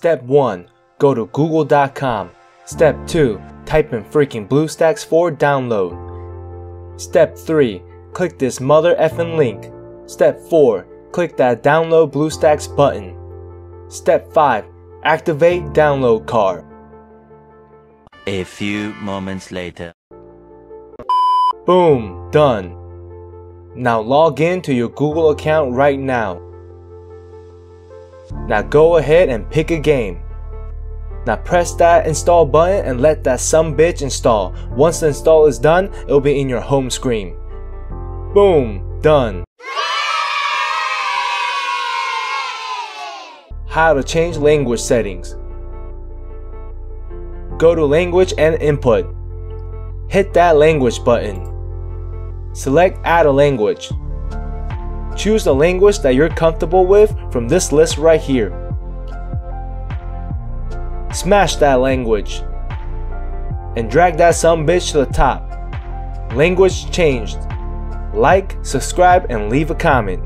Step 1. Go to google.com. Step 2. Type in freaking BlueStacks for download. Step 3. Click this mother effing link. Step 4. Click that download BlueStacks button. Step 5. Activate download card. A few moments later. Boom, done. Now log in to your Google account right now. Now go ahead and pick a game. Now press that install button and let that some bitch install. Once the install is done, it'll be in your home screen. Boom, done. How to change language settings. Go to language and input. Hit that language button. Select add a language. Choose the language that you're comfortable with from this list right here. Smash that language. And drag that some bitch to the top. Language changed. Like, subscribe, and leave a comment.